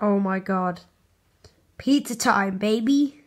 Oh my god. Pizza time, baby.